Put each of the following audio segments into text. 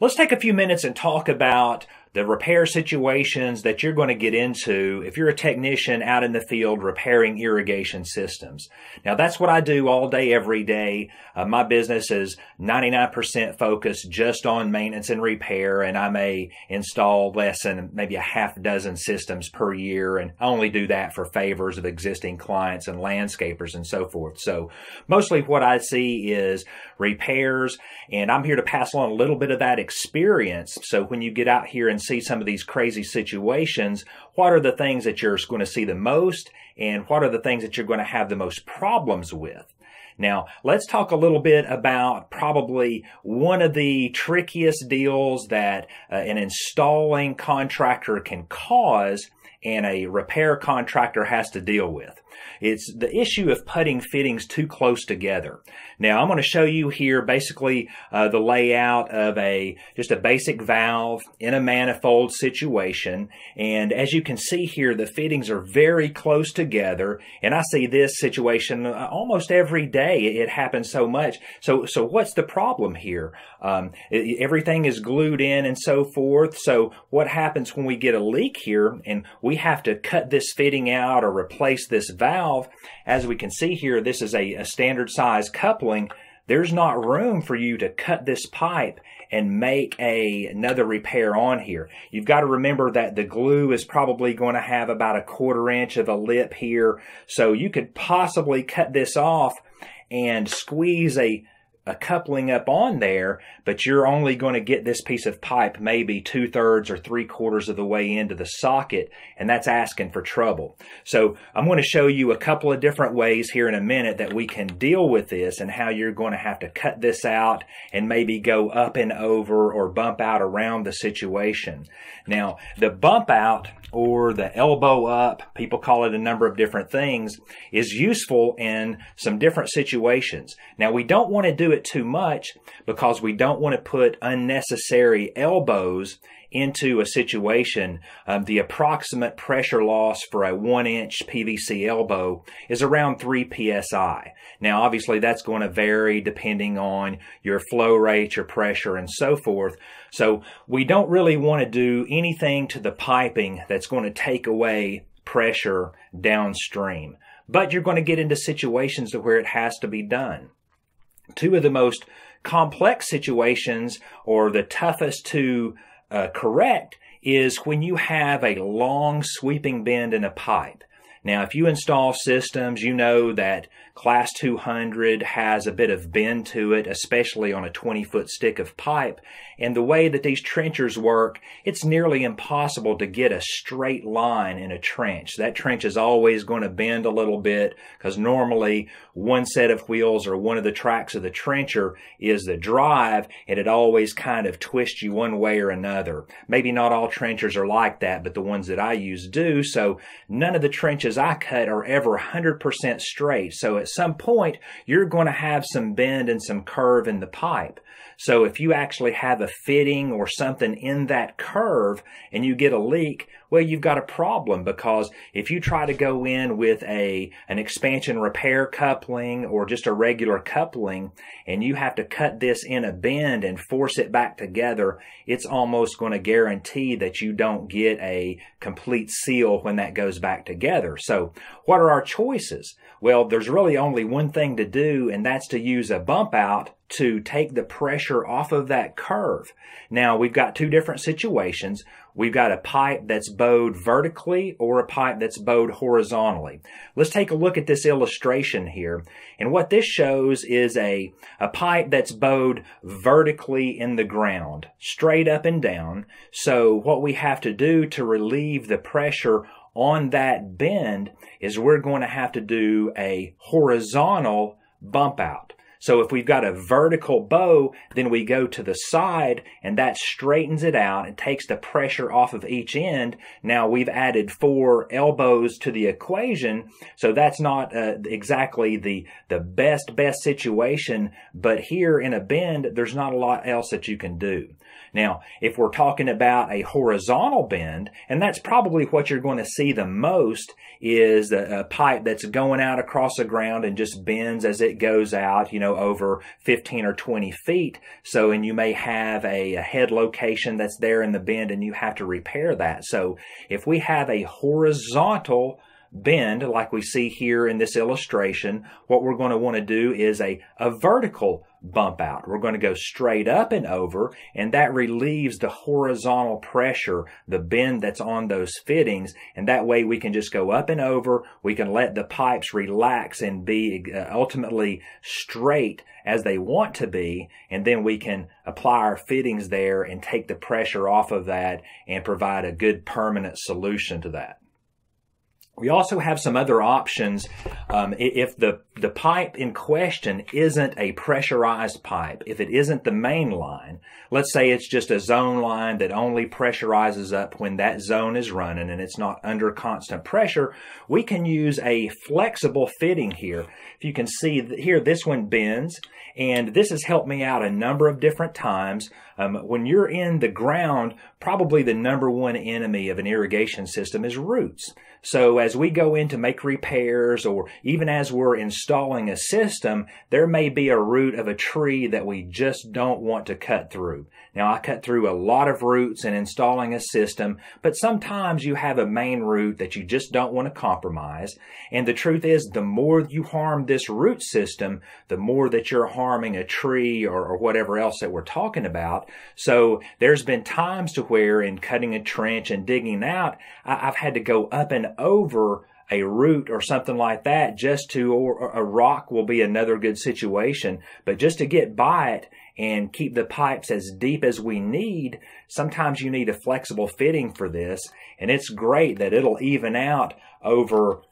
Let's take a few minutes and talk about the repair situations that you're going to get into if you're a technician out in the field repairing irrigation systems. Now that's what I do all day, every day. Uh, my business is 99% focused just on maintenance and repair and I may install less than maybe a half dozen systems per year and I only do that for favors of existing clients and landscapers and so forth. So mostly what I see is repairs and I'm here to pass along a little bit of that experience. So when you get out here and see some of these crazy situations, what are the things that you're going to see the most and what are the things that you're going to have the most problems with? Now, let's talk a little bit about probably one of the trickiest deals that uh, an installing contractor can cause and a repair contractor has to deal with. It's the issue of putting fittings too close together. Now I'm going to show you here basically uh, the layout of a just a basic valve in a manifold situation. And as you can see here, the fittings are very close together. And I see this situation uh, almost every day. It, happens so much. So, so what's the problem here? Um, it, everything is glued in and so forth. So what happens when we get a leak here and we have to cut this fitting out or replace this valve? Valve, as we can see here, this is a, a standard size coupling there's not room for you to cut this pipe and make a another repair on here. You've got to remember that the glue is probably going to have about a quarter inch of a lip here. So you could possibly cut this off and squeeze a a coupling up on there, but you're only going to get this piece of pipe maybe two thirds or three quarters of the way into the socket, and that's asking for trouble. So I'm going to show you a couple of different ways here in a minute that we can deal with this and how you're going to have to cut this out and maybe go up and over or bump out around the situation. Now, the bump out or the elbow up, people call it a number of different things, is useful in some different situations. Now, we don't want to do it too much because we don't want to put unnecessary elbows into a situation, um, the approximate pressure loss for a one inch PVC elbow is around 3 psi. Now, obviously, that's going to vary depending on your flow rate, your pressure, and so forth. So, we don't really want to do anything to the piping that's going to take away pressure downstream. But you're going to get into situations where it has to be done. Two of the most complex situations or the toughest to uh, correct is when you have a long sweeping bend in a pipe. Now, if you install systems, you know that Class 200 has a bit of bend to it, especially on a 20 foot stick of pipe. And the way that these trenchers work, it's nearly impossible to get a straight line in a trench. That trench is always going to bend a little bit because normally one set of wheels or one of the tracks of the trencher is the drive and it always kind of twists you one way or another. Maybe not all trenchers are like that, but the ones that I use do. So none of the trenches I cut are ever 100% straight. So at some point, you're going to have some bend and some curve in the pipe. So if you actually have a fitting or something in that curve and you get a leak, well, you've got a problem because if you try to go in with a, an expansion repair coupling or just a regular coupling and you have to cut this in a bend and force it back together, it's almost going to guarantee that you don't get a complete seal when that goes back together. So what are our choices? Well, there's really only one thing to do and that's to use a bump out to take the pressure off of that curve. Now we've got two different situations. We've got a pipe that's bowed vertically or a pipe that's bowed horizontally. Let's take a look at this illustration here. And what this shows is a, a pipe that's bowed vertically in the ground, straight up and down. So what we have to do to relieve the pressure on that bend is we're going to have to do a horizontal bump out. So if we've got a vertical bow, then we go to the side and that straightens it out and takes the pressure off of each end. Now we've added four elbows to the equation. So that's not uh, exactly the, the best, best situation. But here in a bend, there's not a lot else that you can do. Now, if we're talking about a horizontal bend, and that's probably what you're going to see the most is a, a pipe that's going out across the ground and just bends as it goes out, you know, over 15 or 20 feet. So, and you may have a, a head location that's there in the bend and you have to repair that. So if we have a horizontal bend like we see here in this illustration, what we're going to want to do is a, a vertical bump out. We're going to go straight up and over, and that relieves the horizontal pressure, the bend that's on those fittings, and that way we can just go up and over. We can let the pipes relax and be uh, ultimately straight as they want to be, and then we can apply our fittings there and take the pressure off of that and provide a good permanent solution to that. We also have some other options um, if the, the pipe in question isn't a pressurized pipe, if it isn't the main line, let's say it's just a zone line that only pressurizes up when that zone is running and it's not under constant pressure, we can use a flexible fitting here. If you can see here, this one bends and this has helped me out a number of different times. Um, when you're in the ground, probably the number one enemy of an irrigation system is roots. So as we go in to make repairs or even as we're installing a system, there may be a root of a tree that we just don't want to cut through. Now I cut through a lot of roots in installing a system, but sometimes you have a main root that you just don't want to compromise. And the truth is the more you harm this root system, the more that you're harming a tree or, or whatever else that we're talking about. So there's been times to where in cutting a trench and digging out, I, I've had to go up and over a root or something like that just to, or a rock will be another good situation, but just to get by it and keep the pipes as deep as we need, sometimes you need a flexible fitting for this. And it's great that it'll even out over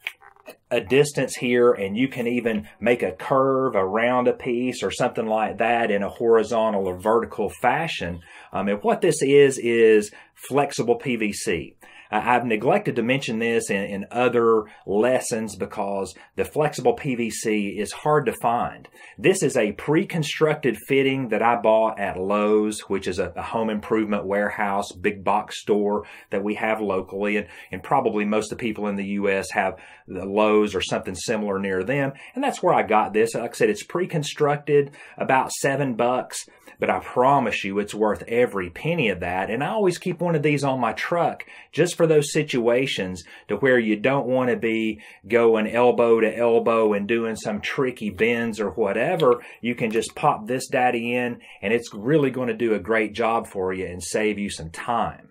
a distance here and you can even make a curve around a piece or something like that in a horizontal or vertical fashion. Um, and what this is, is flexible PVC. I've neglected to mention this in, in, other lessons because the flexible PVC is hard to find. This is a pre-constructed fitting that I bought at Lowe's, which is a, a, home improvement warehouse, big box store that we have locally. And, and probably most of the people in the U.S. have the Lowe's or something similar near them. And that's where I got this. Like I said, it's pre-constructed, about seven bucks but I promise you it's worth every penny of that. And I always keep one of these on my truck just for those situations to where you don't want to be going elbow to elbow and doing some tricky bends or whatever. You can just pop this daddy in and it's really going to do a great job for you and save you some time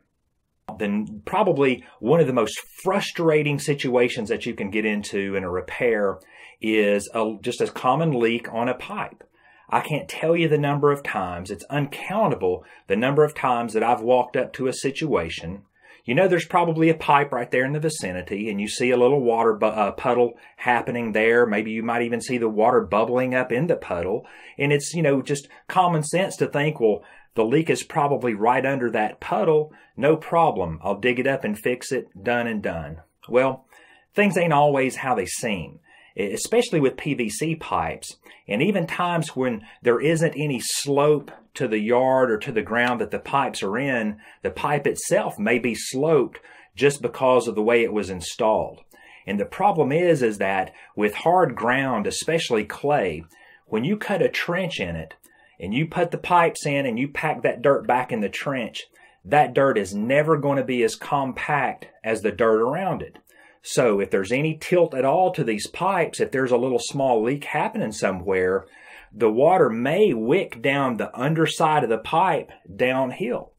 then probably one of the most frustrating situations that you can get into in a repair is a, just a common leak on a pipe. I can't tell you the number of times, it's uncountable the number of times that I've walked up to a situation. You know, there's probably a pipe right there in the vicinity, and you see a little water bu- uh, puddle happening there. Maybe you might even see the water bubbling up in the puddle. And it's, you know, just common sense to think, well, the leak is probably right under that puddle. No problem. I'll dig it up and fix it. Done and done. Well, things ain't always how they seem especially with PVC pipes, and even times when there isn't any slope to the yard or to the ground that the pipes are in, the pipe itself may be sloped just because of the way it was installed. And the problem is, is that with hard ground, especially clay, when you cut a trench in it and you put the pipes in and you pack that dirt back in the trench, that dirt is never going to be as compact as the dirt around it. So if there's any tilt at all to these pipes, if there's a little small leak happening somewhere, the water may wick down the underside of the pipe downhill.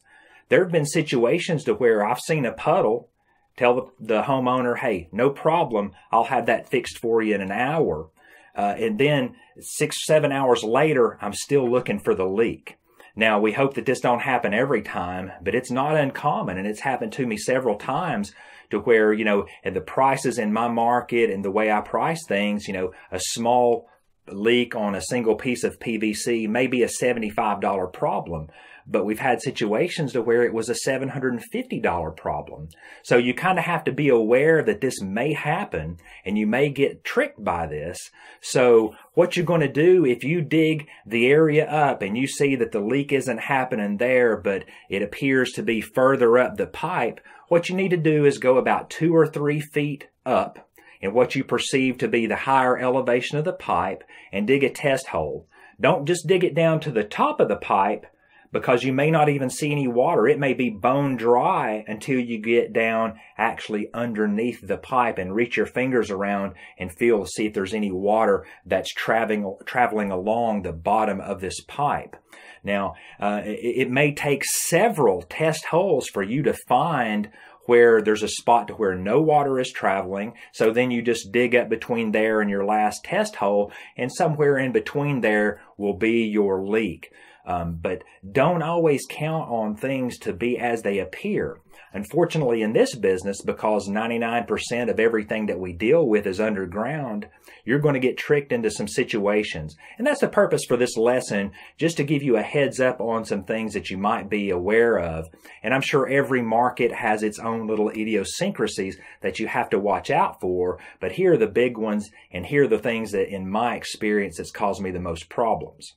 There have been situations to where I've seen a puddle, tell the, homeowner, hey, no problem, I'll have that fixed for you in an hour. Uh, and then six, seven hours later, I'm still looking for the leak. Now we hope that this don't happen every time, but it's not uncommon and it's happened to me several times to where, you know, and the prices in my market and the way I price things, you know, a small leak on a single piece of PVC may be a $75 problem, but we've had situations to where it was a $750 problem. So you kind of have to be aware that this may happen and you may get tricked by this. So what you're going to do if you dig the area up and you see that the leak isn't happening there, but it appears to be further up the pipe, what you need to do is go about two or three feet up in what you perceive to be the higher elevation of the pipe and dig a test hole. Don't just dig it down to the top of the pipe because you may not even see any water. It may be bone dry until you get down actually underneath the pipe and reach your fingers around and feel to see if there's any water that's traveling, traveling along the bottom of this pipe. Now, uh, it, it may take several test holes for you to find where there's a spot to where no water is traveling. So then you just dig up between there and your last test hole and somewhere in between there will be your leak. Um, but don't always count on things to be as they appear. Unfortunately, in this business, because 99% of everything that we deal with is underground, you're going to get tricked into some situations. And that's the purpose for this lesson, just to give you a heads up on some things that you might be aware of. And I'm sure every market has its own little idiosyncrasies that you have to watch out for. But here are the big ones, and here are the things that, in my experience, has caused me the most problems.